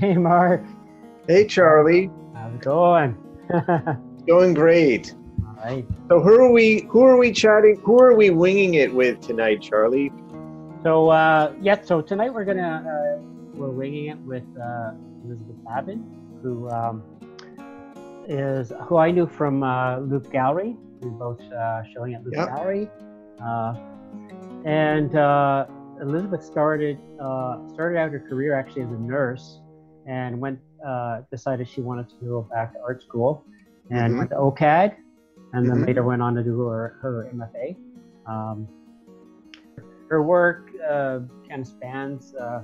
Hey, Marc. Hey, Charlie. How's it going? Going great. All right. So who are we? Who are we chatting? Who are we winging it with tonight, Charlie? So, uh, yeah, so tonight we're gonna, uh, we're winging it with uh, Elizabeth Babyn, who um, is, who I knew from uh, Loop Gallery. We were both uh, showing at Loop Yep. Gallery. Uh, and uh, Elizabeth started, uh, started out her career actually as a nurse and went, uh, decided she wanted to go back to art school and Mhm. went to OCAD and then Mhm. later went on to do her, her MFA. Um, her work uh, kind of spans uh,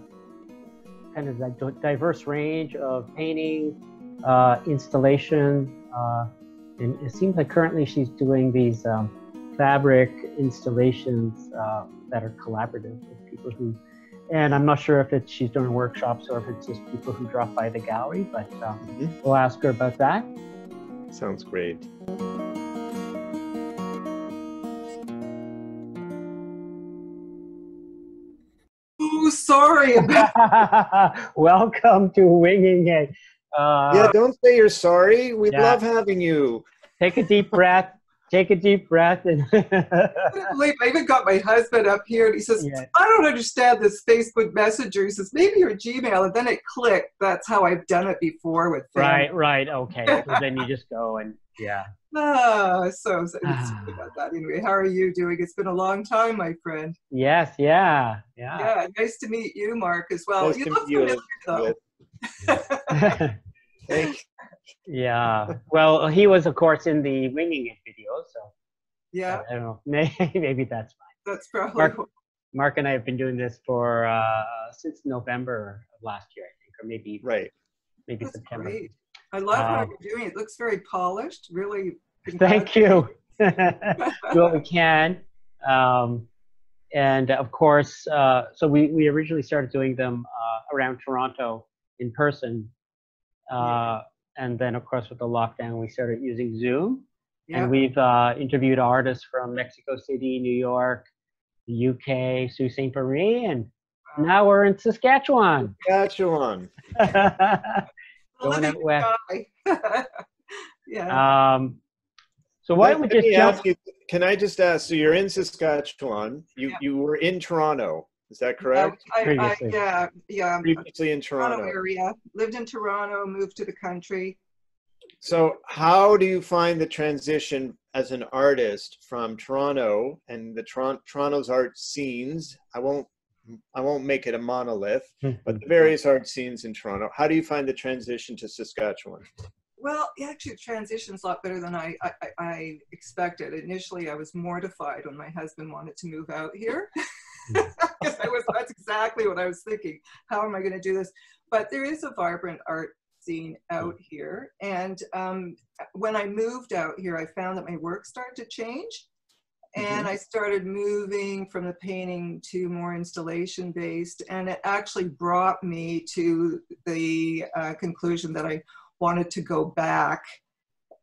kind of that diverse range of painting, uh, installation, uh, and it seems like currently she's doing these um, fabric installations uh, that are collaborative with people who. And I'm not sure if it's she's doing workshops or if it's just people who drop by the gallery, but um, Mhm. we'll ask her about that. Sounds great. Oh, sorry about Welcome to Winging It. Uh, yeah, don't say you're sorry. We yeah. love having you. Take a deep breath. Take a deep breath. And believe I even got my husband up here and he says, Yeah. I don't understand this Facebook Messenger. He says, maybe your Gmail. And then it clicked. That's how I've done it before with family. right, right, okay. So then you just go and yeah. Ah, so, so sorry about that. Anyway, how are you doing? It's been a long time, my friend. Yes, yeah, yeah. Yeah, nice to meet you, Marc, as well. Nice you look meet you, familiar, though. Elizabeth. Thank yeah. Well, he was, of course, in the Winging It video, so yeah, I don't know. Maybe, maybe that's fine. that's probably Marc, Marc and I have been doing this for uh, since November of last year, I think, or maybe Right. maybe that's September. great. I love how Um, you're doing it. It looks very polished, really. Thank you. do what we can. Um, and of course, uh, so we, we originally started doing them uh, around Toronto in person. Uh, and then, of course, with the lockdown, we started using Zoom. Yeah. And we've uh, interviewed artists from Mexico City, New York, the UK, Sault Ste. Marie, and now we're in Saskatchewan. Saskatchewan. Going out west. yeah. Um, so why don't we just jump? ask you, can I just ask, so you're in Saskatchewan. You, Yeah. you were in Toronto. Is that correct? I, I, Previously. yeah, yeah. Um, Previously in Toronto Toronto. area. Lived in Toronto, moved to the country. So, how do you find the transition as an artist from Toronto and the Toron- Toronto's art scenes? I won't, I won't make it a monolith, hmm. but the various art scenes in Toronto. How do you find the transition to Saskatchewan? Well, actually, the transition's a lot better than I, I, I- I expected. Initially, I was mortified when my husband wanted to move out here. Because I was, that's exactly what I was thinking. How am I going to do this? But there is a vibrant art scene out here. And um, when I moved out here, I found that my work started to change. And I started moving from the painting to more installation based. And it actually brought me to the uh, conclusion that I wanted to go back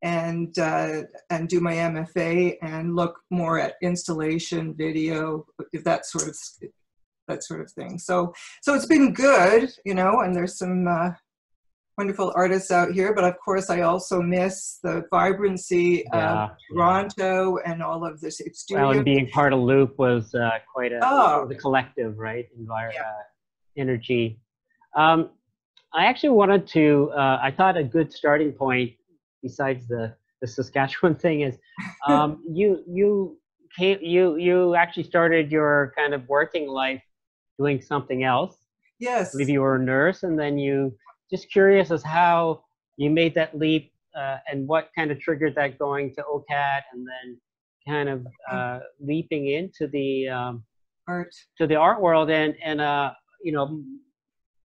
and uh, and do my MFA and look more at installation, video, that sort of that sort of thing. So so it's been good, you know, and there's some uh, wonderful artists out here. But of course, I also miss the vibrancy Yeah, of Toronto and all of this studio. Well, and being part of Loop was uh, quite a, Oh. a collective, right? Envir- Yeah. uh, energy. Um, I actually wanted to. Uh, I thought a good starting point, besides the the Saskatchewan thing, is um, you you came you you actually started your kind of working life doing something else. Yes, I believe you were a nurse, and then you just curious as how you made that leap uh, and what kind of triggered that going to OCAD and then kind of uh, leaping into the um, Art. to the art world and and uh, you know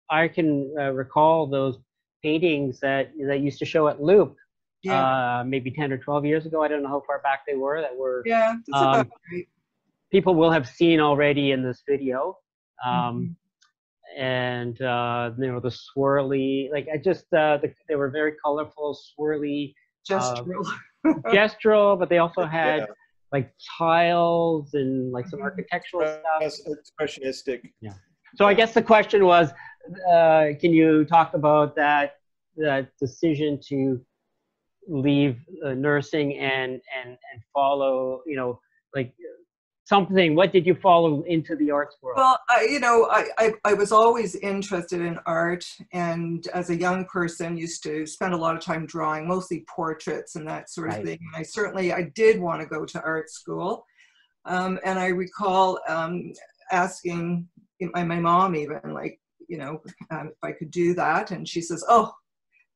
I can uh, recall those paintings that that used to show at Loop Yeah. uh, maybe 10 or 12 years ago. I don't know how far back they were that were yeah. That's um, about right. people will have seen already in this video. Um, Mhm. and uh, you know the swirly, like I just uh, the, they were very colorful, swirly, Gestural. gestural, but they also had Yeah. like tiles and like some Mhm. architectural stuff. Express- Expressionistic. So I guess the question was, uh, can you talk about that that decision to leave uh, nursing and and and follow you know like something what did you follow into the arts world Well, I, you know, I, I, I was always interested in art, and as a young person, used to spend a lot of time drawing, mostly portraits and that sort of Right. thing. And I certainly, I did want to go to art school, um, and I recall um, asking my, my mom even like, you know, um, if I could do that, and she says, "Oh,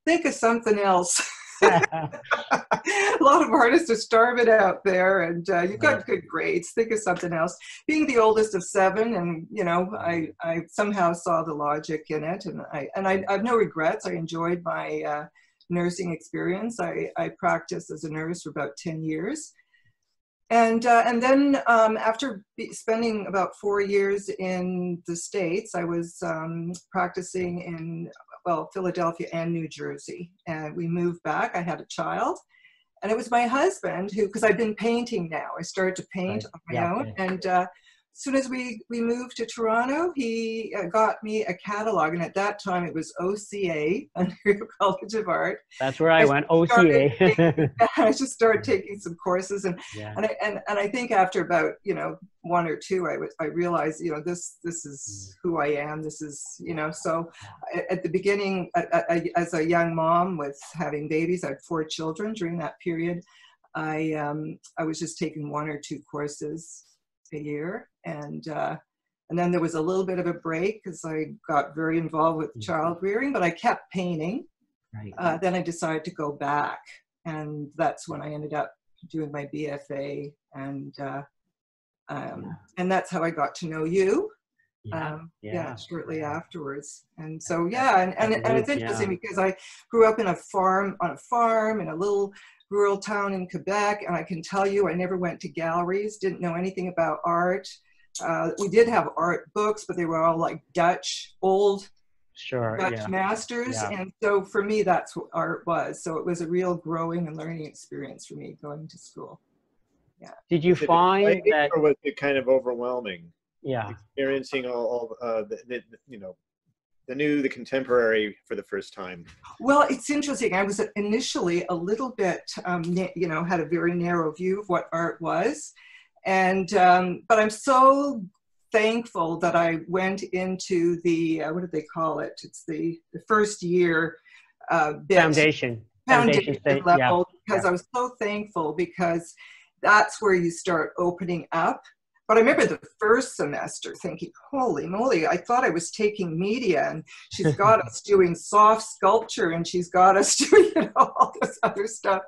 think of something else." a lot of artists are starving out there and uh, you've got good grades. Think of something else. Being the oldest of seven and you know i i somehow saw the logic in it and i and i, I have no regrets. I enjoyed my uh, nursing experience. I i practiced as a nurse for about 10 years. And uh, and then um, after spending about four years in the states, I was um, practicing in well Philadelphia and New Jersey, and we moved back. I had a child, and it was my husband who, because I've been painting now, I started to paint Right. on my Yeah, own, okay. and uh, as soon as we we moved to Toronto, he uh, got me a catalog, and at that time it was OCA, Ontario College of Art. that's where i I went oca I just started taking some courses, and yeah. and I, and, and I think after about you know one or two I was I realized you know this this is who I am this is you know so at the beginning a- as a young mom with having babies I had four children during that period. I um, I was just taking one or two courses a year and uh, and then there was a little bit of a break because I got very involved with Mhm. child rearing but I kept painting right uh, then I decided to go back, and that's when I ended up doing my BFA, and uh, um, and that's how I got to know you. yeah Um, yeah, yeah, shortly yeah. afterwards, and so yeah, and and, and it's interesting yeah. because I grew up in a farm on a farm in a little rural town in Quebec, and I can tell you, I never went to galleries, didn't know anything about art. Uh, we did have art books, but they were all like Dutch, old sure Dutch yeah masters Yeah. and so for me that's what art was so it was a real growing and learning experience for me going to school Yeah. did you Was find exciting that or was it kind of overwhelming yeah experiencing all, all uh, the, the, you know the new the contemporary for the first time? Well it's interesting. I was initially a little bit um, you know had a very narrow view of what art was. And um, but i'm so thankful that i went into the uh, what do they call it? It's the, the first year uh, bit. foundation. Foundation foundation state yeah. level because I was so thankful because that's where you start opening up. But I remember the first semester thinking, holy moly, I thought I was taking media and she's got us doing soft sculpture and she's got us doing you know, all this other stuff.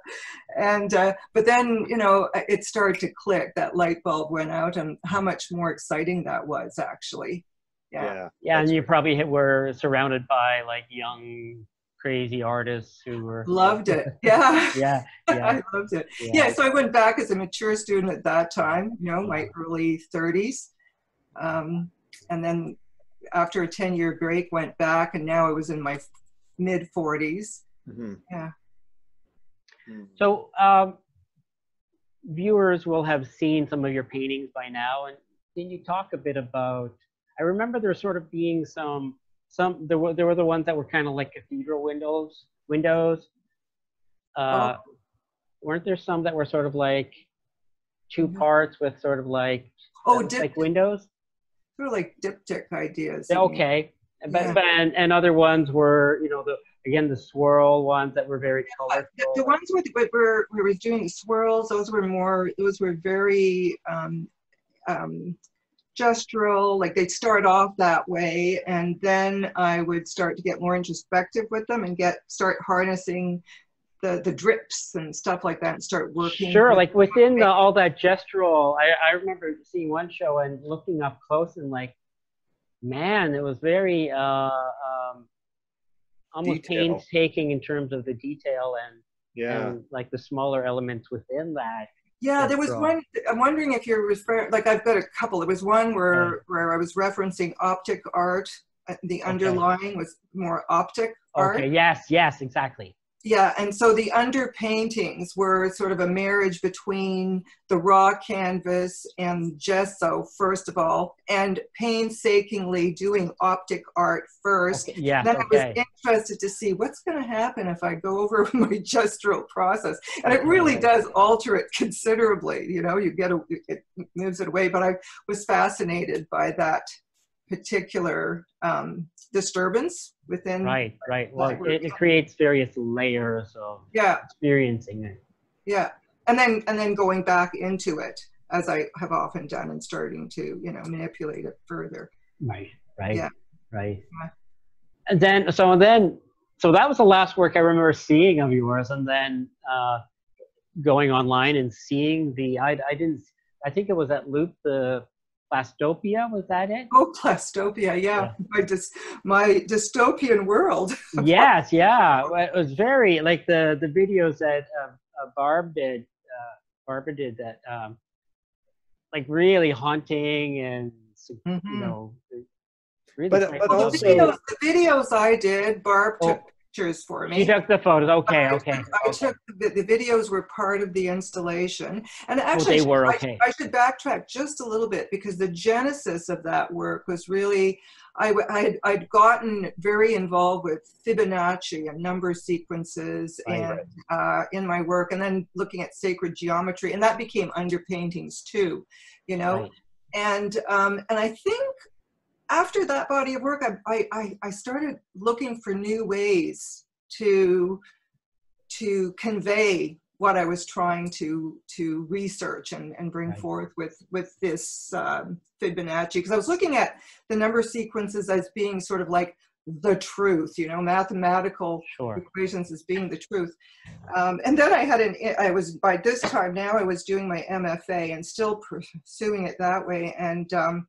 And, uh, but then, you know, it started to click, that light bulb went out and how much more exciting that was actually. Yeah. yeah yeah and you probably were surrounded by like young crazy artists who were Loved it. Yeah. yeah yeah I loved it. yeah so i went back as a mature student at that time you know my early 30s um, and then after a 10 year break went back and now i was in my mid 40s Mhm. Yeah. Mm. So, um, viewers will have seen some of your paintings by now, and can you talk a bit about? I remember there sort of being some, some there were there were the ones that were kind of like cathedral windows, windows. Uh, Weren't there some that were sort of like two Mhm. parts with sort of like oh dip, like windows? sort of like diptych ideas Yeah, I mean. Okay, but, Yeah. but and, and other ones were you know the again the swirl ones that were very Uh, colorful. the, the ones with where where we were doing swirls those were more those were very um, um, gestural like they'd start off that way and then i would start to get more introspective with them and get start harnessing the the drips and stuff like that and start working Sure, with- like within the, all that gestural, I, I remember seeing one show and looking up close and like, man, it was very uh, um, almost Detail. painstaking in terms of the detail and, yeah and like the smaller elements within that. Yeah, there was one. I'm wondering if you're referring. Like I've got a couple. There was one where where I was referencing optic art. uh, The underlying was more optic art. Okay, yes, yes, exactly. Yeah, and so the underpaintings were sort of a marriage between the raw canvas and gesso, first of all, and painstakingly doing optic art first. Okay, yeah, then okay. I was interested to see what's going to happen if I go over my gestural process, and it really does alter it considerably. You know, you get a, it moves it away. But I was fascinated by that particular um, disturbance within. Right, right. Well, it, it creates various layers of Yeah, experiencing it. yeah, and then and then going back into it as I have often done and starting to you know manipulate it further. Right, right, Yeah. right. Yeah. And then, so then, so that was the last work I remember seeing of yours, and then uh, going online and seeing the. I, I didn't. I think it was at Loop the Plastopia. Was that it? Oh, plastopia, yeah, my dys, my dystopian world. yes, yeah. It was very like the the videos that uh, uh, Barb did. Uh, Barbara did that. Um, like really haunting and you Mhm. know. Really But- but Well, the, also- videos, the videos I did, Barb Oh. took pictures for me. She took the photos. Okay, I okay. took- I took the, the videos were part of the installation, and Oh, actually, I they should- were okay. I should backtrack just a little bit because the genesis of that work was really I, w- I had I'd gotten very involved with Fibonacci and number sequences and Uh, in my work, and then looking at sacred geometry, and that became underpaintings too, you know Right. and um, and I think after that body of work, I, I- I started looking for new ways to to convey what I was trying to to research and, and bring Right. forth with with this um, Fibonacci because I was looking at the number sequences as being sort of like the truth, you know, mathematical Sure. equations as being the truth. Um, and then I had an, I was, by this time now I was doing my MFA and still pursuing it that way. And um,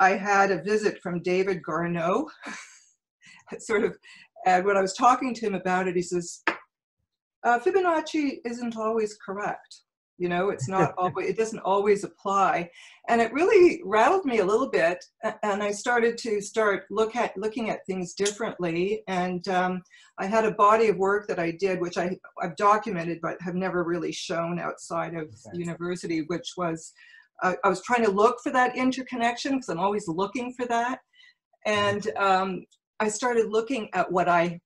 I had a visit from David Garneau, sort of, and when I was talking to him about it, he says, uh, Fibonacci isn't always correct. You know, it's not always, it doesn't always apply. And it really rattled me a little bit. And I started to start look at, looking at things differently. And um, I had a body of work that I did, which I, I've documented, but have never really shown outside of Okay. university, which was, uh, I was trying to look for that interconnection because I'm always looking for that. And um, I started looking at what I,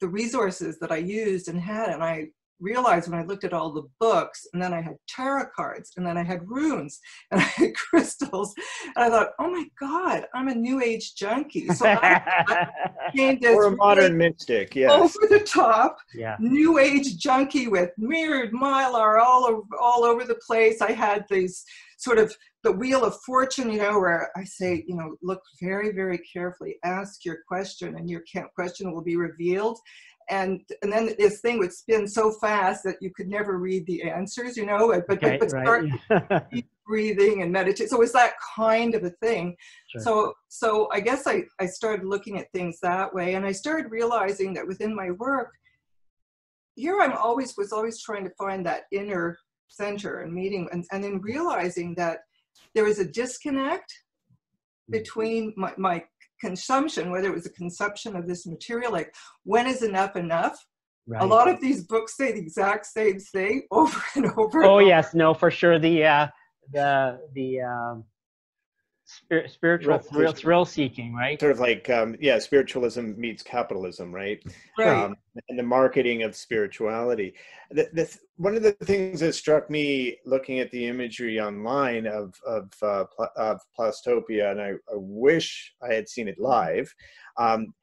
the resources that I used and had, and I realized when I looked at all the books, and then I had tarot cards, and then I had runes, and I had crystals, and I thought, oh my God, I'm a new age junkie. So I became this or a modern really mystic, yes. over the top yeah. new age junkie with mirrored mylar all over, all over the place. I had these sort of the wheel of fortune, you know, where I say, you know, look very, very carefully, ask your question, and your question will be revealed. And and then this thing would spin so fast that you could never read the answers, you know. But but, Okay, but start right. deep breathing and meditate. So it was that kind of a thing. Sure. So so I guess I, I started looking at things that way and I started realizing that within my work, here I'm always was always trying to find that inner center and meeting and, and then realizing that there is a disconnect Mm. between my, my consumption, whether it was a consumption of this material, like when is enough enough? right. A lot of these books say the exact same thing over and over. and Oh over. yes, no, for sure. The uh, the the um, spir- spiritual thrill, thrill seeking, right? Sort of like, um, yeah, spiritualism meets capitalism, right? Right. um, and the marketing of spirituality. The, the, th- one of the things that struck me looking at the imagery online of of, uh, pl- of Plastopia, and I, I wish I had seen it live. Um,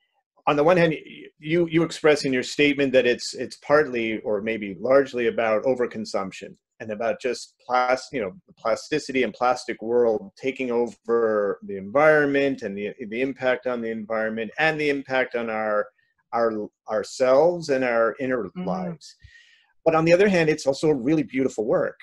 on the one hand, you you express in your statement that it's it's partly or maybe largely about overconsumption and about just plas- you know plasticity and plastic world taking over the environment and the the impact on the environment and the impact on our our ourselves and our inner Mhm. lives but on the other hand it's also a really beautiful work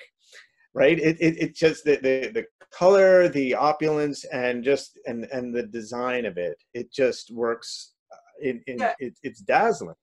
right it, it, it just the, the the color the opulence and just and and the design of it it just works uh, in, in Yeah. it, it's dazzling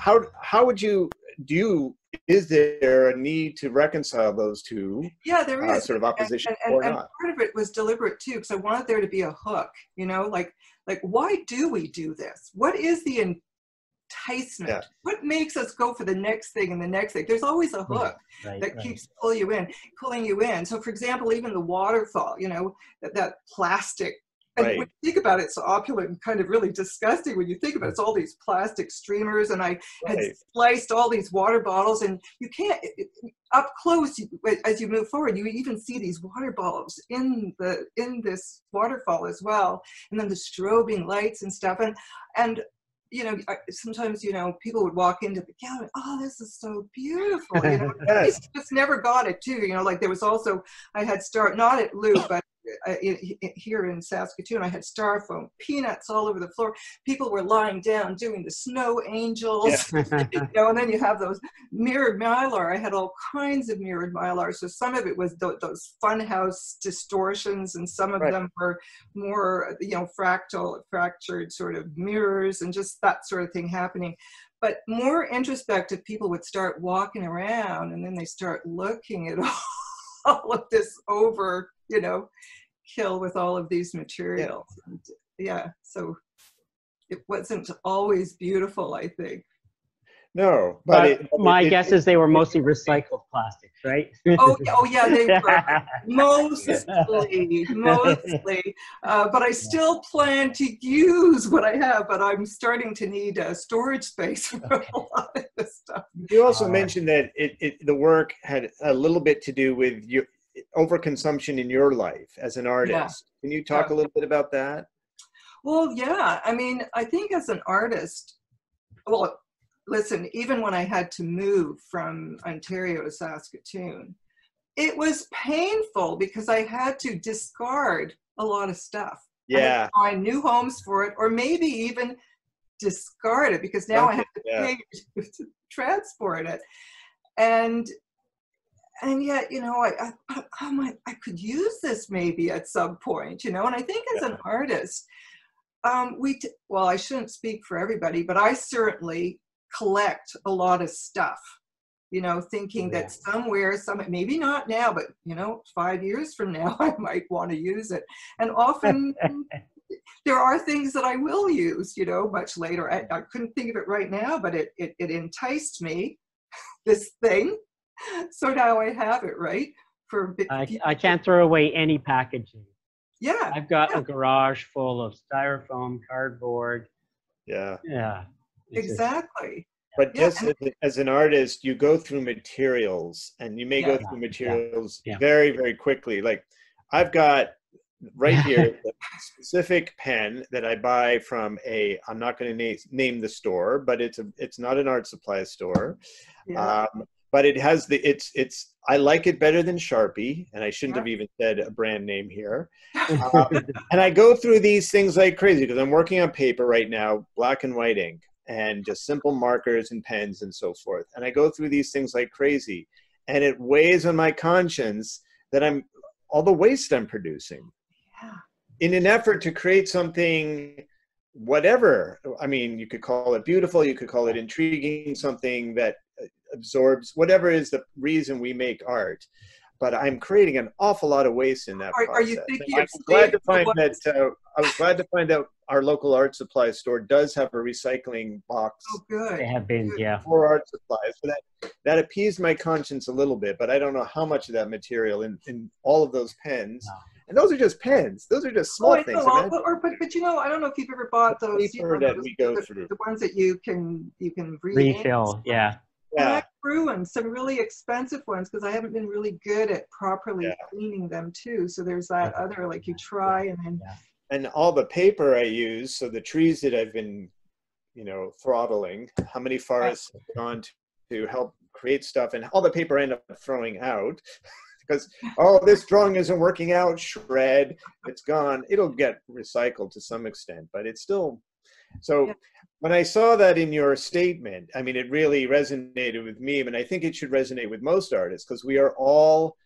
how how would you do you is there a need to reconcile those two Yeah, there uh, sort of opposition and, or and, and not? part of it was deliberate too because i wanted there to be a hook you know like like why do we do this what is the enticement Yeah. what makes us go for the next thing and the next thing there's always a hook Right, that right. keeps pulling you in pulling you in so for example even the waterfall you know that, that plastic and Right. when you think about it, it's opulent and kind of really disgusting when you think about it. It's all these plastic streamers, and I had Right. sliced all these water bottles, and you can't it- up close you- as you move forward. You even see these water bottles in the in this waterfall as well, and then the strobing lights and stuff, and and you know I- sometimes you know people would walk into the gallery, oh, this is so beautiful, you know. Yes. I just never got it too. You know, like there was also I had star not at Lou, but uh, in, in- here in Saskatoon, I had styrofoam peanuts all over the floor. People were lying down doing the snow angels. you know, and then you have those mirrored mylar. I had all kinds of mirrored mylar. So some of it was th- those funhouse distortions, and some of Right. them were more, you know, fractal, fractured sort of mirrors, and just that sort of thing happening. But more introspective people would start walking around, and then they start looking at all of this over, you know, kill with all of these materials. And, yeah, so it wasn't always beautiful, I think. No, but, But it, my it- guess is they were mostly recycled plastics, right? Oh, yeah- oh yeah, they were mostly, mostly. Uh, but I still plan to use what I have, but I'm starting to need a storage space for a lot of this stuff. You also Uh, mentioned that it, it the work had a little bit to do with your overconsumption in your life as an artist. Can you talk Yeah. a little bit about that? Well, yeah. I mean, I think as an artist, well, listen, even when I had to move from Ontario to Saskatoon, it was painful because I had to discard a lot of stuff. Yeah, find new homes for it, or maybe even discard it because now I have to Yeah. pay to transport it. And and yet, you know, I, I I'm like, I could use this maybe at some point, you know. And I think as an artist, um, we t- well, I shouldn't speak for everybody, but I certainly collect a lot of stuff. You know, thinking Yeah. that somewhere, some maybe not now, but you know, five years from now, I might want to use it. And often there are things that I will use, you know, much later. I, I couldn't think of it right now, but it, it, it enticed me, this thing. So now I have it, right? For bit- I, I can't throw away any packaging. yeah, I've got Yeah. a garage full of styrofoam, cardboard. yeah. Yeah. Exactly. But Yeah, just as, as an artist, you go through materials, and you may go Yeah. through materials Yeah. very, very quickly. Like I've got right here the specific pen that I buy from a. I'm not going to na- name the store, but it's a. It's not an art supply store. Yeah. Um, but it has the. It's it's. I like it better than Sharpie, and I shouldn't have even said a brand name here. Um, and I go through these things like crazy because I'm working on paper right now, black and white ink, and just simple markers and pens and so forth. And I go through these things like crazy, and it weighs on my conscience that I'm all the waste I'm producing yeah. in an effort to create something whatever i mean you could call it beautiful you could call it intriguing something that uh, absorbs whatever is the reason we make art but i'm creating an awful lot of waste in that Are- are you thinking i'm glad to find that uh, i was glad to find that our local art supply store does have a recycling box Oh, good. They have bins, yeah. for art supplies so that that appeased my conscience a little bit but i don't know how much of that material in in all of those pens No. and those are just pens those are just Oh, small I things know. well, but, or, but, but you know, I don't know if you've ever bought The those. You know, that those- we go the, through. The ones that you can you can re-ink. Refill, yeah. And yeah I've ruined some really expensive ones because I haven't been really good at properly Yeah. cleaning them too. So there's that other like you try and then and all the paper I use, so the trees that I've been, you know, throttling, how many forests have gone to, to help create stuff, and all the paper I end up throwing out because oh, this drawing isn't working out. Shred, it's gone. It'll get recycled to some extent, but it's still. So Yeah. when I saw that in your statement, I mean, it really resonated with me, and I think it should resonate with most artists because we are all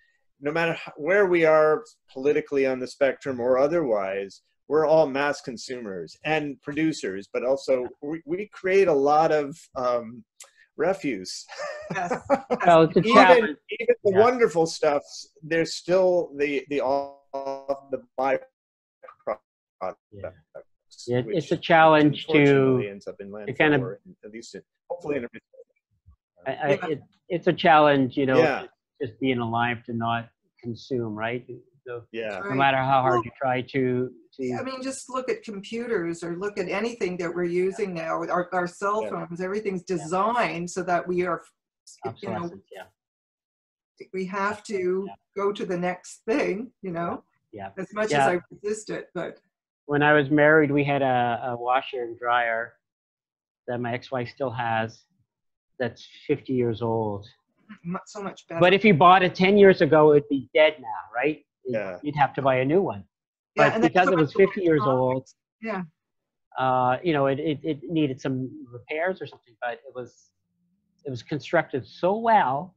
no matter where we are politically on the spectrum or otherwise, we're all mass consumers and producers, but also we, we create a lot of um, refuse. Yes. Well, it's a even challenge. even the Yeah. wonderful stuff, there's still the the all the byproducts. Yeah. Yeah, it's a challenge to- ends up in landfill, kind of- or at least in, hopefully in a I, I, it, it's a challenge, you know, Yeah. just being alive to not consume, right? So yeah. no matter how hard you try to, to I mean, just look at computers or look at anything that we're using now. Our, our cell Yeah. phones, everything's designed so that we are, you know, yeah, we have to Yeah. go to the next thing, you know, yeah. as much Yeah. as I resist it, but When I was married, we had a, a washer and dryer that my ex-wife still has. That's 50 years old. Mm-hmm. mu- so much better. But if you bought it 10 years ago, it'd be dead now, right? Yeah. You'd have to buy a new one. Yeah, But because it was 50 years old, Yeah. uh, you know, it, it, it needed some repairs or something, but it was it was constructed so well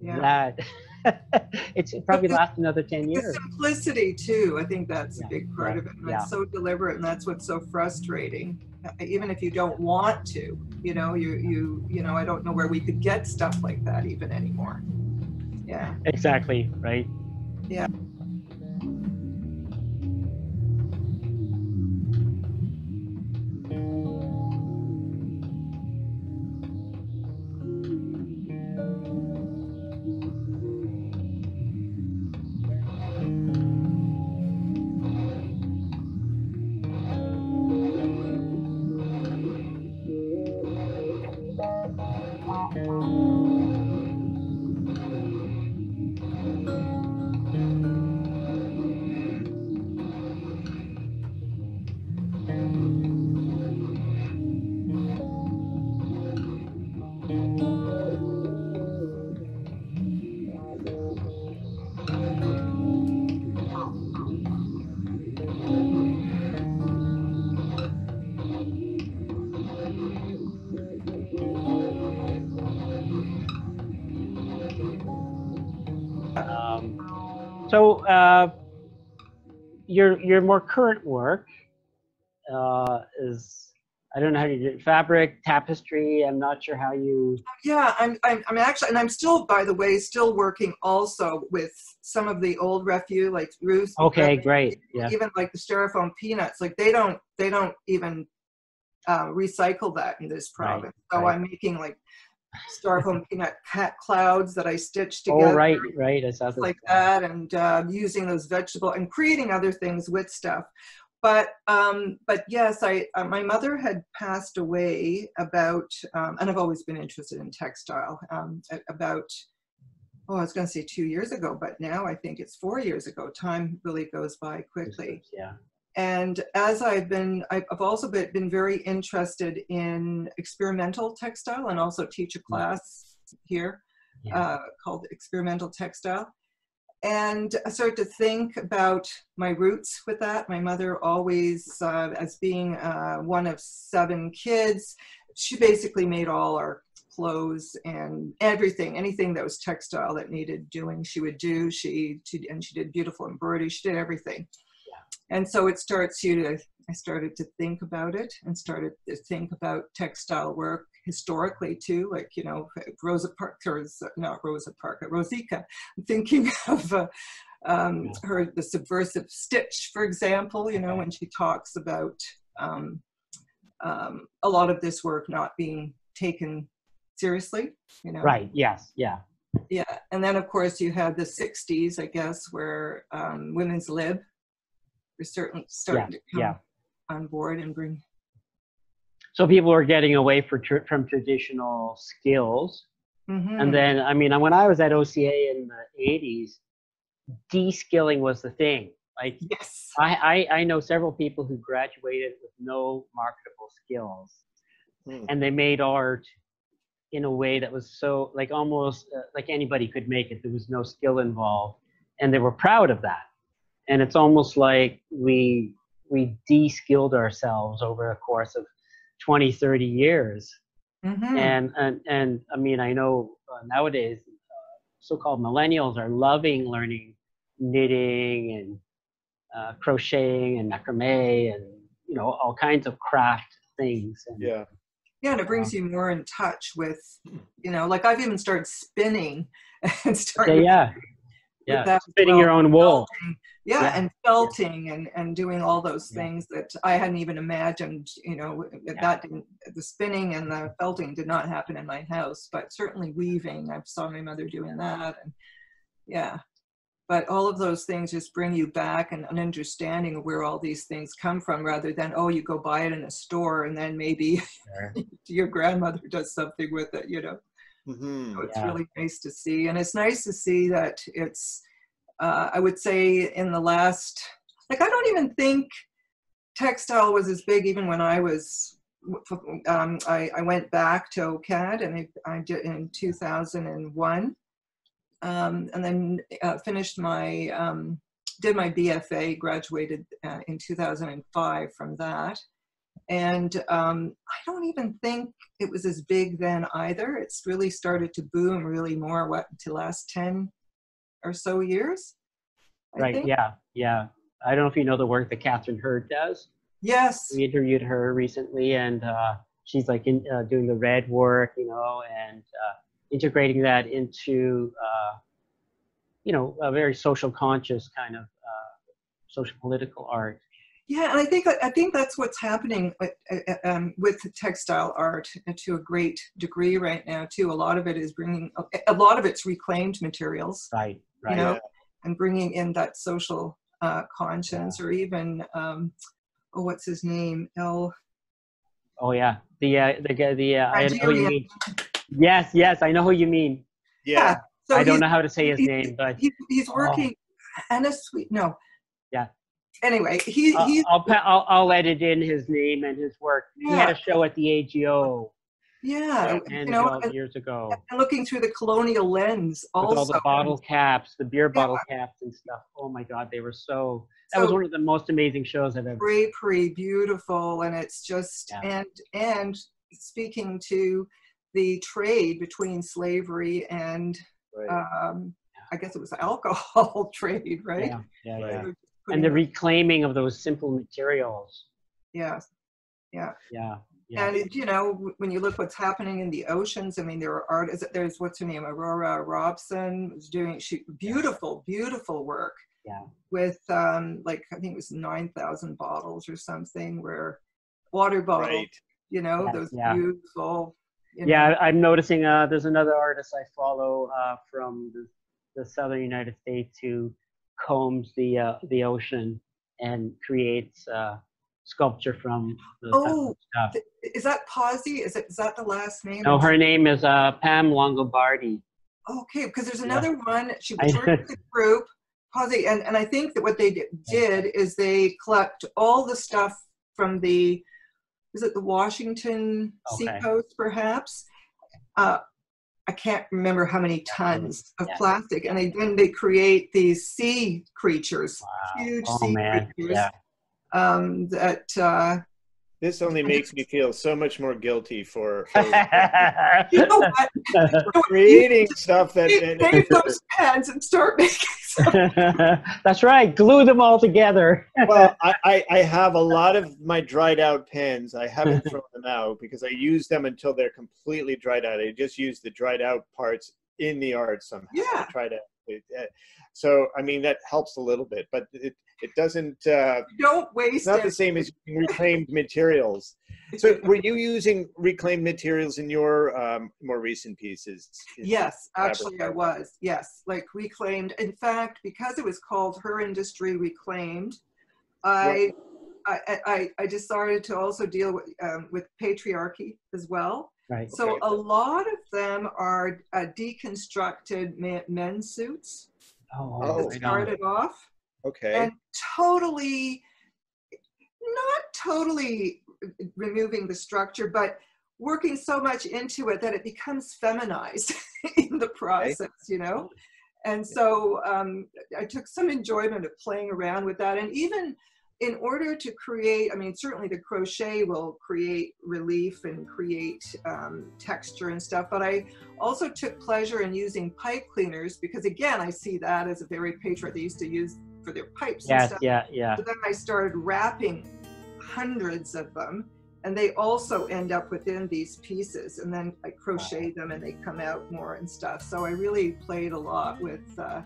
Yeah. that it's it probably lasts another 10 The years. simplicity too, I think that's Yeah, a big part yeah, of it. And yeah. that's so deliberate and that's what's so frustrating. Uh, Even if you don't want to, you know, you you you know, I don't know where we could get stuff like that even anymore. Yeah. Exactly, right? Um, your your more current work uh, is I don't know how you do it, fabric tapestry. I'm not sure how you. Yeah, I'm, I'm, I'm actually, and I'm still, by the way, still working also with some of the old refuse, like Ruth. Okay, great. Yeah. Even like the styrofoam peanuts, like they don't, they don't even uh, recycle that in this Right, province. So right. I'm making like styrofoam peanut cat clouds that I stitched together. Oh, right, right. I saw like that and uh, using those vegetable and creating other things with stuff but um, but yes i uh, my mother had passed away about um, and i've always been interested in textile um, about oh i was going to say two years ago but now i think it's four years ago time really goes by quickly Yeah. And as I've been, I've also been, been very interested in experimental textile and also teach a class here Yeah. uh, called experimental textile. And I started to think about my roots with that. My mother always, uh, as being uh, one of seven kids, she basically made all our clothes and everything, anything that was textile that needed doing, she would do. She, she and she did beautiful embroidery. She did everything and so it starts you to i started to think about it and started to think about textile work historically too like you know rosa parks not rosa parks Rozsika, i'm thinking of uh, um, her the subversive stitch for example you know when she talks about um, um, a lot of this work not being taken seriously you know Right. Yes. Yeah. yeah and then of course you had the 60s i guess where um, women's lib were certainly starting to come yeah. on board and bring So people are getting away for tr- from traditional skills, Mhm. and then I mean, when I was at OCA in the '80s, de-skilling was the thing. Like yes I, I, I know several people who graduated with no marketable skills, Hmm. and they made art in a way that was so like almost uh, like anybody could make it. There was no skill involved, and they were proud of that. And it's almost like we we de-skilled ourselves over a course of 20, 30 years. Mhm. And and and I mean, I know uh, nowadays uh, so-called millennials are loving learning knitting and uh, crocheting and macrame and you know all kinds of craft things. And, Yeah. Yeah, and it brings you more in touch with, you know, like I've even started spinning and yeah, started yeah, with yeah. that as Spinning well. your own wool. felting. Yeah, Yeah. and felting and, and doing all those Yeah. things that I hadn't even imagined, you know, that Yeah. that didn't, the spinning and the felting did not happen in my house, but certainly weaving, I saw my mother doing that and yeah. But all of those things just bring you back and an understanding of where all these things come from rather than, oh, you go buy it in a store and then maybe your grandmother does something with it, you know. Hmm So it's Yeah. really nice to see. And it's nice to see that it's, uh, I would say in the last, like, I don't even think textile was as big even when I was, um, I, I went back to OCAD and I, I did in 2001. Um, and then uh, finished my, um, did my BFA, graduated uh, in 2005 from that. And um, I don't even think it was as big then either. It's really started to boom really more, what, to last 10 or so years? I Right. think. Yeah. Yeah. I don't know if you know the work that Catherine Heard does. Yes. We interviewed her recently, and uh, she's like in, uh, doing the red work, you know, and uh, integrating that into, uh, you know, a very social conscious kind of uh, social political art. Yeah, and I think I think that's what's happening with, uh, um, with textile art to a great degree right now too. A lot of it is bringing a lot of it's reclaimed materials, Right. Right. you know, and bringing in that social uh, conscience, or even um, oh, what's his name? El Oh yeah. The uh, the guy. The uh, I know who you mean. Yes. Yes. I know who you mean. Yeah. So I don't know how to say his name, but he, he's Oh. working Anatsui. No. Yeah. Anyway, he I'll, he's I'll, pa- I'll I'll edit in his name and his work. He had a show at the AGO yeah, you and know, uh, and, years ago and looking through the colonial lens also with also. all the bottle caps, the beer Yeah. bottle caps and stuff. Oh my God, they were so. That was one of the most amazing shows I've ever. drapery beautiful and it's just Yeah. and and speaking to the trade between slavery and Right. um i guess it was alcohol trade right Yeah, yeah, Right. yeah. They were just And the reclaiming of those simple materials. yeah Yeah, yeah. and it, you know when you look what's happening in the oceans i mean there are artists there's what's her name aurora robson was doing she beautiful beautiful work Yeah. with um like i think it was 9000 bottles or something where water bottles right. you know Yeah, those yeah. beautiful you know, Yeah, I'm noticing. Uh, there's another artist I follow uh, from the, the southern United States who combs the uh, the ocean and creates uh, sculpture from the Oh, stuff. th- is that Pozzi? Is it is that the last name? No, her name is uh, Pam Longobardi. Okay, because there's Yeah. another one. She was working with a group, Pozzi, and and I think that what they di- did is they collect all the stuff from the, is it the Washington Okay. seacoast perhaps? Uh, I can't remember how many tons of Yeah. plastic, and they, then they create these sea creatures, Wow. huge oh sea man. creatures Yeah. um, that. Uh, This only makes me feel so much more guilty for, for you know what? You know what? creating stuff that. Take, and- take those pens and start making some. That's right. Glue them all together. well, I, I, I have a lot of my dried out pens. I haven't thrown them out because I use them until they're completely dried out. I just use the dried out parts in the art somehow. Yeah. I try to. it- uh, So I mean that helps a little bit, but it it doesn't. Uh, Don't waste it's not it. the same as reclaimed materials. So were you using reclaimed materials in your um, more recent pieces? Yes, actually, I was. Yes, like reclaimed. In fact, because it was called Her Industry Reclaimed, I, I, I, I decided to also deal with um, with patriarchy as well. Right. So Okay. a lot of them are uh, deconstructed men, men's suits. Oh, Oh, that right on. started off. Okay. and totally not totally removing the structure but working so much into it that it becomes feminized in the process you know? And so um, i took some enjoyment of playing around with that and even in order to create i mean certainly the crochet will create relief and create um, texture and stuff but i also took pleasure in using pipe cleaners because again i see that as a very patriot they used to use for their pipes Yeah, stuff. yeah, yeah. So then I started wrapping hundreds of them, and they also end up within these pieces. And then I crochet them, and they come out more and stuff. So I really played a lot with uh,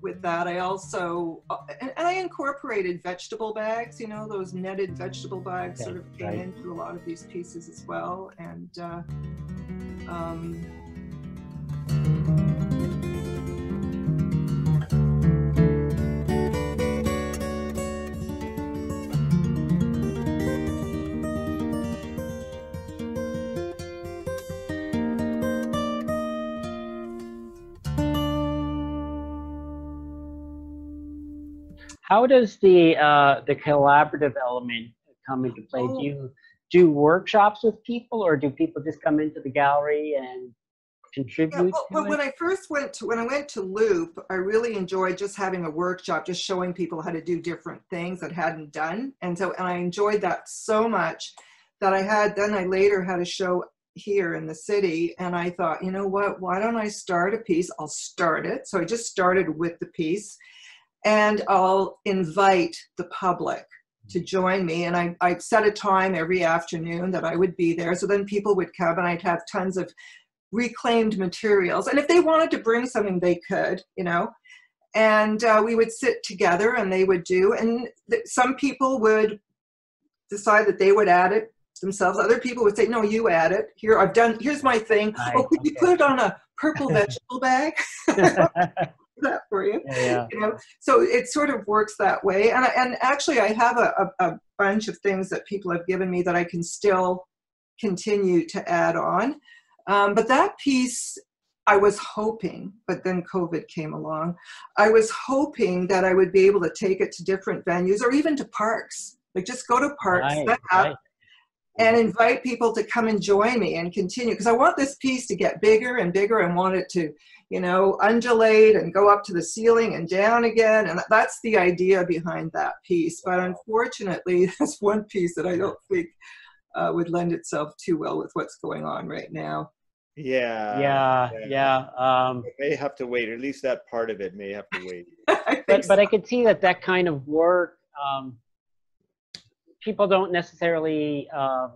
with that. I also uh, and, and I incorporated vegetable bags. You know, those netted vegetable bags sort of came right. into a lot of these pieces as well. And uh, um, How does the uh, the collaborative element come into play? Oh. Do you do workshops with people, or do people just come into the gallery and contribute? Yeah, well, to well, it? when I first went to when I went to Loop, I really enjoyed just having a workshop, just showing people how to do different things that hadn't done, and so and I enjoyed that so much that I had. Then I later had a show here in the city, and I thought, you know what? Why don't I start a piece? I'll start it. So I just started with the piece, and I'll invite the public to join me. And I I set a time every afternoon that I would be there. So then people would come, and I'd have tons of reclaimed materials. And if they wanted to bring something, they could, you know. And uh, we would sit together and they would do. And th- some people would decide that they would add it themselves. Other people would say, no, you add it. Here, I've done, here's my thing. Right, oh, could you put it on a purple vegetable bag? that for you yeah, you know? So it sort of works that way. And and actually i have a, a, a bunch of things that people have given me that i can still continue to add on. Um, but that piece i was hoping but then covid came along i was hoping that i would be able to take it to different venues or even to parks. Like just go to parks Right, that have right. and invite people to come and join me and continue. Because I want this piece to get bigger and bigger. And want it to, you know, undulate and go up to the ceiling and down again. And that's the idea behind that piece. But unfortunately, that's one piece that I don't think uh, would lend itself too well with what's going on right now. Yeah. yeah, yeah. yeah. Um, It may have to wait. At least that part of it may have to wait. I but so. but I could see that that kind of work, um, people don't necessarily uh,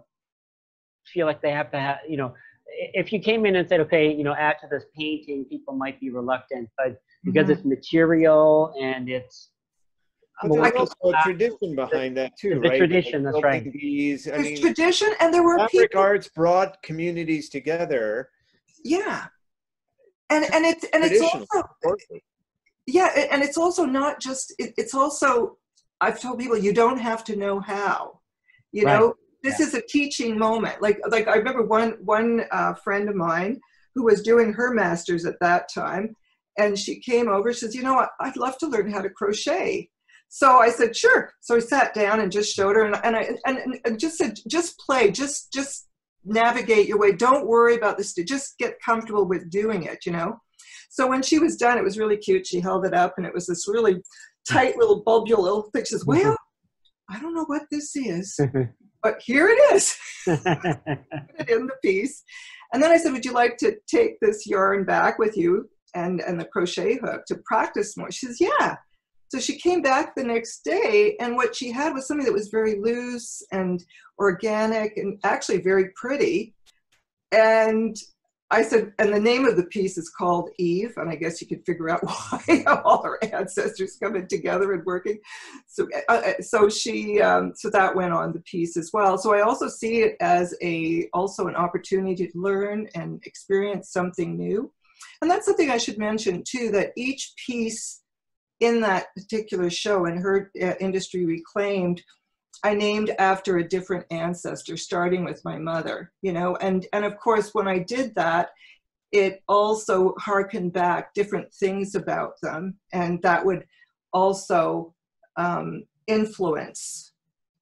feel like they have to have. You know, i- if you came in and said, okay, you know, add to this painting, people might be reluctant, but because Mhm. it's material and it's But well, there's we- also a tradition behind that too, the right? tradition, that's right. Building These, I There's mean, tradition, and there were fabric people. arts brought communities together. Yeah, and and it's and it's also yeah and it's also not just it, it's also i've told people you don't have to know how you Right. know this is a teaching moment. Like like i remember one one uh, friend of mine who was doing her master's at that time and she came over she says you know what i'd love to learn how to crochet. So i said sure. So i sat down and just showed her and, and i and, and just said just play. Just just navigate your way. Don't worry about this just get comfortable with doing it you know? So when she was done, it was really cute. She held it up, and it was this really tight little bulbule little thing. She says, "Well, I don't know what this is, but here it is." Put it in the piece, and then I said, "Would you like to take this yarn back with you and and the crochet hook to practice more?" She says, "Yeah." So she came back the next day, and what she had was something that was very loose and organic, and actually very pretty. And I said, and the name of the piece is called Eve, and I guess you could figure out why all her ancestors coming together and working. So, uh, uh, so she, um, so that went on the piece as well. So I also see it as a also an opportunity to learn and experience something new, and that's something I should mention too. That each piece in that particular show, and her uh, industry reclaimed, I named after a different ancestor, starting with my mother, you know, and and of course when I did that, it also harkened back different things about them, and that would also um, influence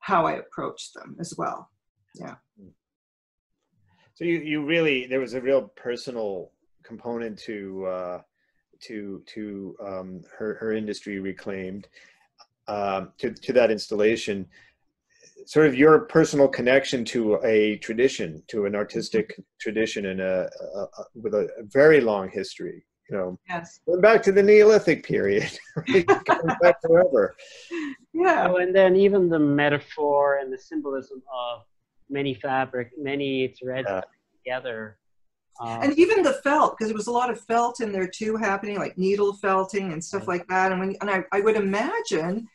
how I approached them as well. Yeah. So you, you really there was a real personal component to uh, to to um, her her industry reclaimed um, to to that installation. Sort of your personal connection to a tradition, to an artistic tradition, and a, a, a with a, a very long history you know, Yes. going back to the Neolithic period, going back forever. Yeah. Oh, and then even the metaphor and the symbolism of many fabric, many threads Yeah. together. Um, and even the felt because there was a lot of felt in there too happening like needle felting and stuff like that and when and I, I would imagine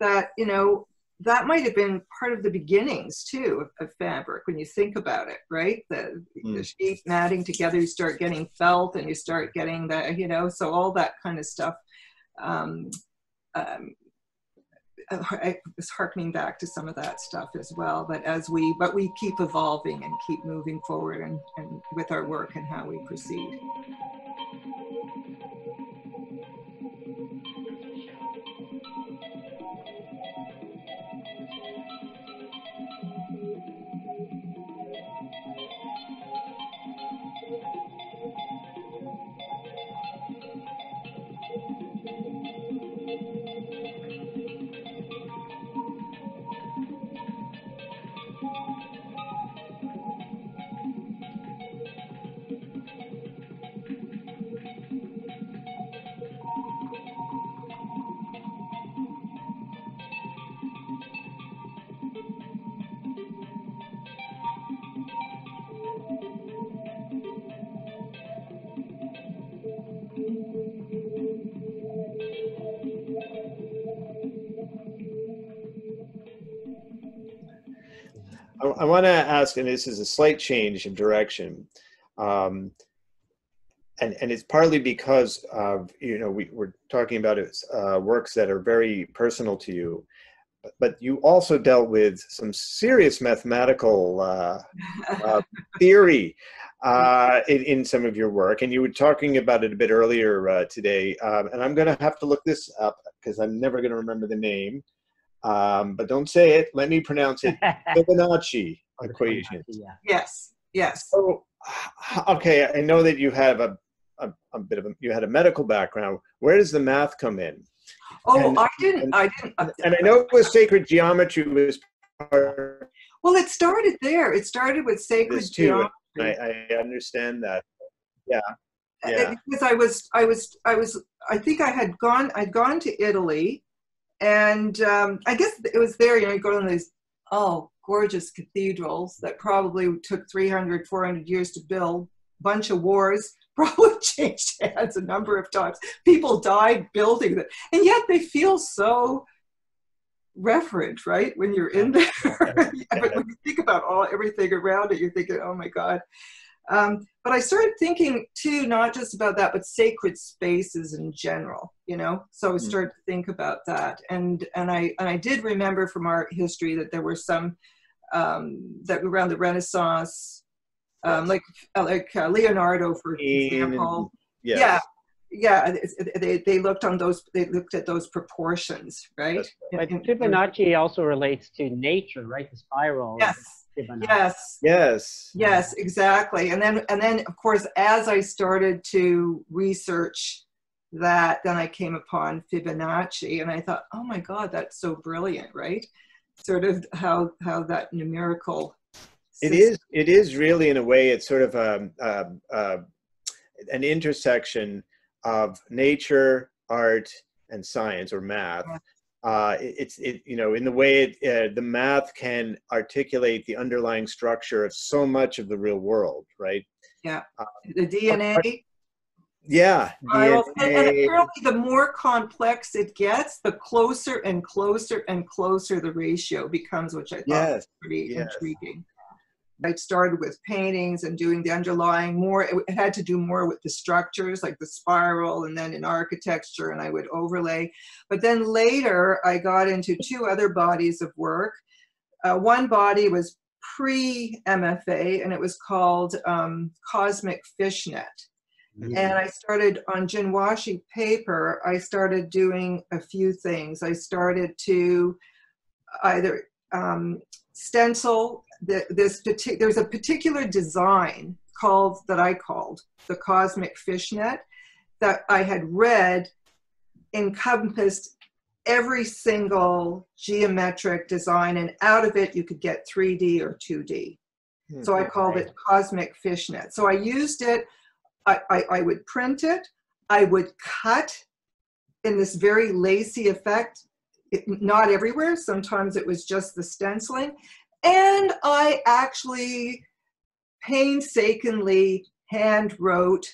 that you know that might have been part of the beginnings too of, of fabric when you think about it right the, the Mm. sheep matting together you start getting felt and you start getting the you know so all that kind of stuff um, um, uh, I was harkening back to some of that stuff as well. But as we, but we keep evolving and keep moving forward and, and with our work and how we proceed. Want to ask, and this is a slight change in direction, um, and and it's partly because of you know we, we're talking about uh, works that are very personal to you, but, but you also dealt with some serious mathematical uh, uh, theory uh, in, in some of your work, and you were talking about it a bit earlier uh, today, um, and I'm going to have to look this up because I'm never going to remember the name. Um, but don't say it. Let me pronounce it. Fibonacci equation. Yeah. yes, yes. So, okay, I know that you have a, a, a bit of a, you had a medical background. Where does the math come in? Oh, And- I didn't. and- I didn't. uh, And I know it was sacred geometry was part well, it started there. It started with sacred too. geometry. I, I understand that. Yeah. Yeah. because I was, I was, I was, I think I had gone, I'd gone to Italy, and um, I guess it was there. You know, you go to these oh gorgeous cathedrals that probably took 300, 400 years to build. Bunch of wars, probably changed hands a number of times. People died building them, and yet they feel so reverent, right? When you're in there, but when you think about all everything around it, you're thinking, oh my god. Um, but I started thinking too, not just about that, but sacred spaces in general. You know, so I Mm. started to think about that, and and I and I did remember from art history that there were some um, that around the Renaissance, um, like uh, like uh, Leonardo, for example. Yes. Yeah, yeah, they they looked on those. They looked at those proportions, right? But And- and- Fibonacci also relates to nature, right? The spiral. Yes. Fibonacci. Yes. Yes. Yes, exactly. And then and then of course as I started to research that, then I came upon Fibonacci and I thought, oh my God, that's so brilliant, right? Sort of how how that numerical It system- is. It is really, in a way, it's sort of um, um, uh, an intersection of nature, art, and science or math. Yeah. Uh, it, it's it you know in the way it, uh, the math can articulate the underlying structure of so much of the real world, right? Yeah. The DNA. Yeah. virals. And, and DNA. apparently the more complex it gets, the closer and closer and closer the ratio becomes, which I thought Yes. was pretty yes. intriguing. I started with paintings and doing the underlying more. It had to do more with the structures, like the spiral, and then in architecture, and I would overlay. But then later, I got into two other bodies of work. Uh, one body was pre MFA, and it was called um, Cosmic Fishnet. And I started on Ginwashi paper, I started doing a few things. I started to either um, stencil the, this there's a particular design called that I called the cosmic fishnet that I had read encompassed every single geometric design and out of it you could get 3D or 2D. Hmm. So I called it cosmic fishnet. So I used it, I, I, I would print it, I would cut in this very lacy effect, it, not everywhere. Sometimes it was just the stenciling. And I actually painstakingly hand wrote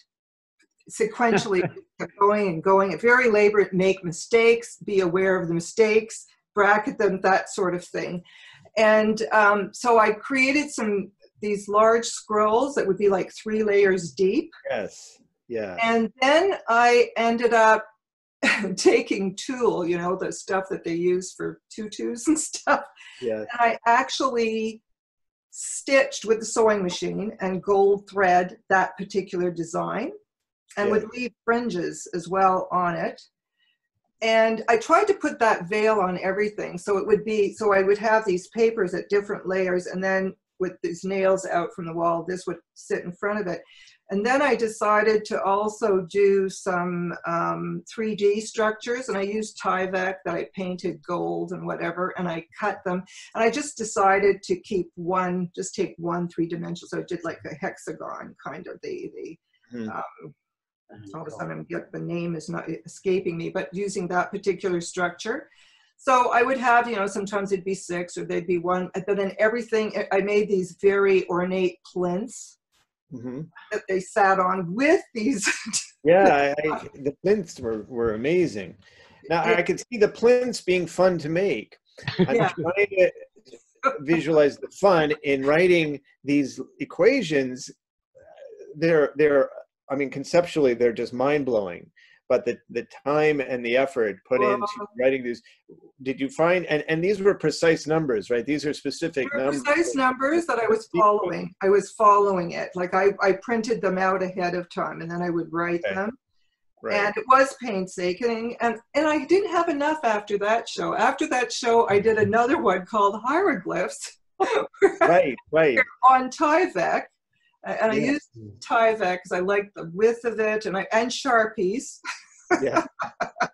sequentially going and going very labored make mistakes be aware of the mistakes bracket them that sort of thing and um, so i created some these large scrolls that would be like three layers deep Yes. Yeah. and then i ended up taking tulle you know the stuff that they use for tutus and stuff Yeah. and I actually stitched with the sewing machine and gold thread that particular design and would leave fringes as well on it. And I tried to put that veil on everything. So it would be, so I would have these papers at different layers and then with these nails out from the wall, this would sit in front of it. And then I decided to also do some um, 3D structures, and I used Tyvek that I painted gold and whatever, and I cut them. And I just decided to keep one, just take one three dimensional. So I did like a hexagon kind of the the. Hmm. Um, all of a sudden, the name is not escaping me, but using that particular structure. So I would have, you know, sometimes it'd be six or they'd be one, but then everything, I made these very ornate plinths hmm that they sat on with these. Yeah. I, I, the plinths were, were amazing. Now Yeah. I could see the plinths being fun to make. I'm Yeah. trying to visualize the fun in writing these equations. They're they're I mean conceptually they're just mind blowing. But the, the time and the effort put into writing these, did you find and, and these were precise numbers, right? These are specific numbers. precise numbers that I was following. I was following it. Like I, I printed them out ahead of time and then I would write Okay. them. Right. And it was painstaking. And, and I didn't have enough after that show. After that show, I did another one called Hieroglyphs right, right. on Tyvek. And I Yeah. used Tyvek because I liked the width of it and I and Sharpies. Yeah.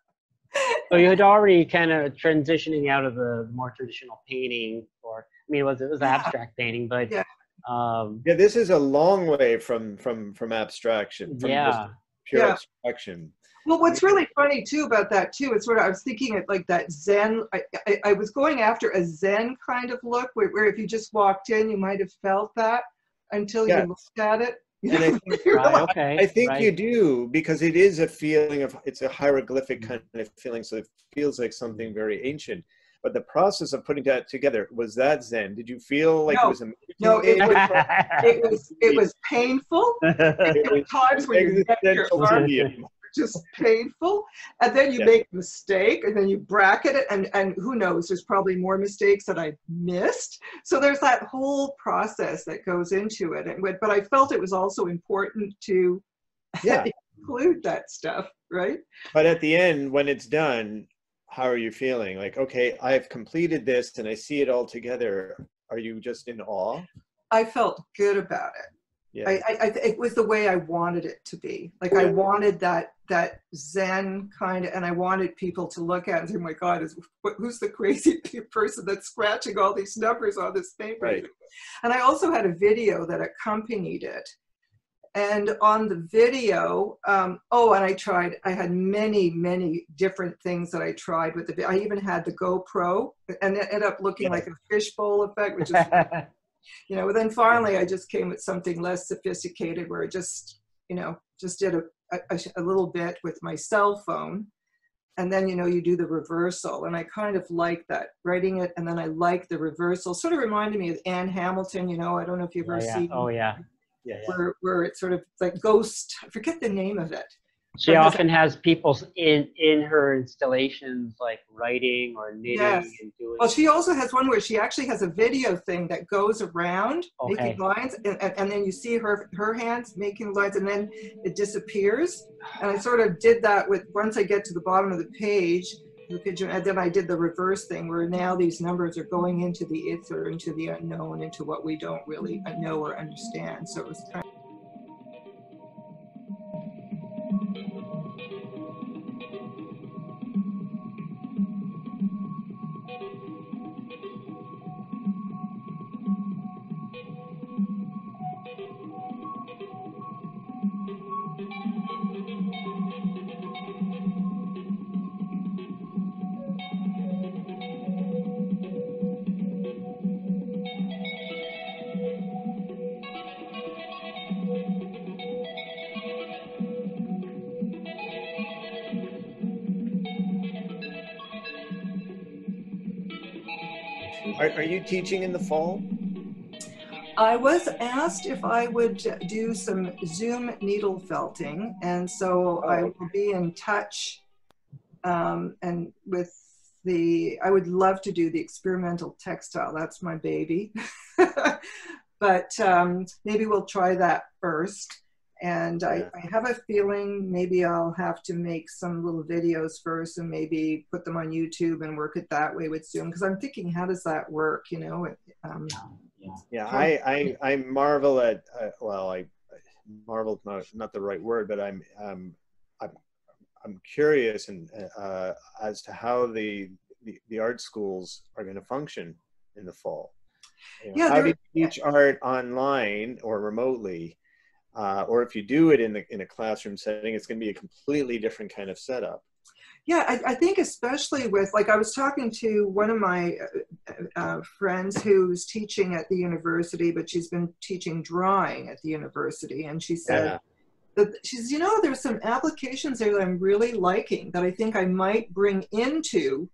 So you had already kind of transitioning out of the more traditional painting, or I mean, it was it was Yeah. abstract painting, but Yeah. um, Yeah, this is a long way from from from abstraction. From just yeah, pure Yeah. abstraction. Well, what's really funny too about that too, it's sort of I was thinking it like that Zen. I, I, I was going after a Zen kind of look, where, where if you just walked in, you might have felt that until Yes. you looked at it. And I think- you're right, okay. I think right. you do because it is a feeling of it's a hieroglyphic kind of feeling, so it feels like something very ancient. But the process of putting that together was that Zen. Did you feel like No. it was a No, it meditative it was it was painful. There were times when you get your existential arm medium? just painful, and then you Yeah. make a mistake, and then you bracket it, and and who knows? There's probably more mistakes that I missed. So there's that whole process that goes into it, and but I felt it was also important to Yeah. include that stuff, right? But at the end, when it's done, how are you feeling? Like, okay, I've completed this and I see it all together. Are you just in awe? I felt good about it. Yeah. I, I, I, it was the way I wanted it to be. Like I wanted that that Zen kind of, and I wanted people to look at it and say, "Oh my God, is wh- who's the crazy person that's scratching all these numbers on this paper?" Right. And I also had a video that accompanied it. And on the video, um, oh, and I tried. I had many, many different things that I tried with the. I even had the GoPro, and it ended up looking Yeah. like a fishbowl effect, which is you know then finally i just came with something less sophisticated where i just you know just did a, a, a little bit with my cell phone. And then you know you do the reversal. And i kind of like that writing it and then i like the reversal. Sort of reminded me of Ann Hamilton you know? I don't know if you've Oh, ever yeah. seen oh yeah, yeah, yeah. where, where it's sort of like ghost i forget the name of it She often has people in in her installations like writing or knitting Yes. and doing. well she also has one where she actually has a video thing that goes around Okay. making lines and, and, and then you see her her hands making lines and then it disappears and i sort of did that with once i get to the bottom of the page the pigeon and then i did the reverse thing where now these numbers are going into the ether into the unknown into what we don't really uh, know or understand so it was kind of Are, are you teaching in the fall? I was asked if I would do some Zoom needle felting, and so I will be in touch um, and with the. I would love to do the experimental textile. That's my baby, but um, maybe we'll try that first. And I, I have a feeling maybe I'll have to make some little videos first and maybe put them on YouTube and work it that way with Zoom. Because I'm thinking, how does that work? You know, um, Yeah. Yeah, I, I, I marvel at, uh, well, I, marvel's not, not the right word, but I'm, um, I'm, I'm curious and, uh, as to how the, the, the art schools are going to function in the fall. You know, Yeah, how do you teach art online or remotely? Uh, or if you do it in the, in a classroom setting, it's going to be a completely different kind of setup. Yeah, I, I think especially with like I was talking to one of my uh, uh, friends who's teaching at the university, but she's been teaching drawing at the university, and she said Yeah. that she says, you know, there's some applications there that I'm really liking that I think I might bring into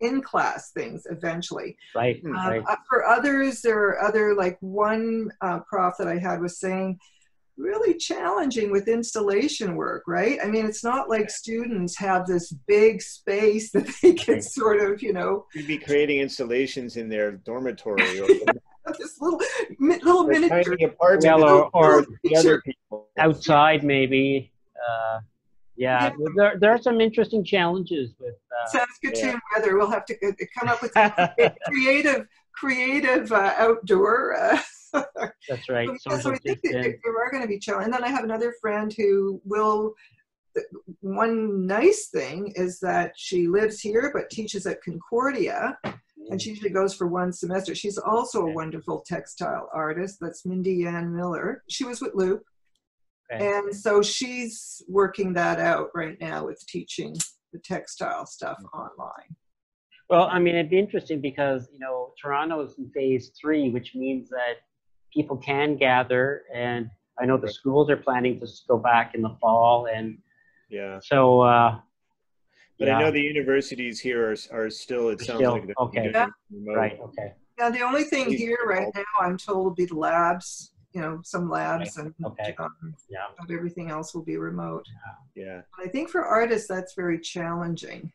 in class things eventually. Right. Um, Right. uh, for others, there are other like one uh, prof that I had was saying really challenging with installation work, right? I mean, it's not like students have this big space that they can Right. sort of, you know, You'd be creating installations in their dormitory or this little mi- little miniature. apartment. Well, or, or the other people outside, maybe. Uh, yeah, Yeah. there, there are some interesting challenges with. Uh, Saskatoon weather. We'll have to uh, come up with some creative, creative uh, outdoor. Uh, that's right. So, so I think there are going to be challenges. And then I have another friend who will. One nice thing is that she lives here but teaches at Concordia, and she mm. usually goes for one semester. She's also a wonderful textile artist. That's Mindy Yan Miller. She was with Loop, Okay. and so she's working that out right now with teaching the textile stuff mm. online. Well, I mean, it'd be interesting because you know Toronto is in phase three, which means that people can gather, and I know the Right. schools are planning to go back in the fall, and Yeah. so uh, But yeah, I know the universities here are, are still, it They're sounds still- like they're okay. doing remote. right, okay, Now, the only thing Please here right help. now, I'm told, will be the labs. You know, some labs, and okay. um, yeah, but everything else will be remote. Yeah. yeah. I think for artists, that's very challenging.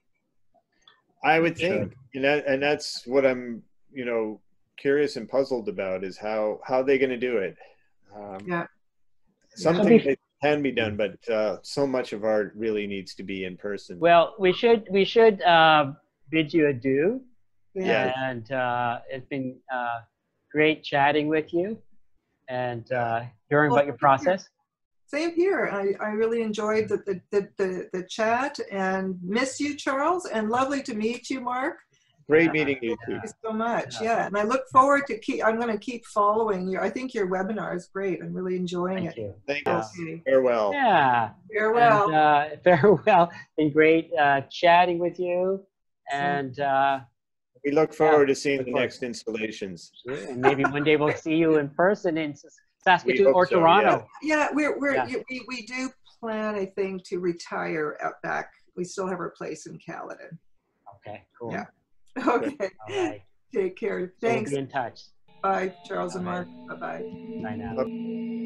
I would Sure. think, and that, and that's what I'm, you know, curious and puzzled about is how, how they going to do it. Um, Yeah. Something Yeah. that can be done, but uh, so much of art really needs to be in person. Well, we should we should uh, bid you adieu, Yeah. and uh, it's been uh, great chatting with you and uh, hearing Well, about your process. Same here. I, I really enjoyed the, the, the, the, the chat and miss you, Charles, and lovely to meet you, Marc. Great meeting you two. Thank you so much. Yeah. Yeah, and I look forward to keep. I'm going to keep following you. I think your webinar is great. I'm really enjoying Thank it. you. Thank you. Okay. Farewell. Yeah. Farewell. And, uh, farewell. Been great uh, chatting with you, and uh, We look forward to seeing the forward. next installations. and maybe one day we'll see you in person in Saskatoon or so, Toronto. yeah, we're, we're Yeah. you- we, we do plan, I think, to retire out back. We still have our place in Caledon. Okay, cool. Yeah. Okay. All right. Take care. So we'll Thanks. be in touch. Bye, Charles and Marc. right. Bye bye. Bye now.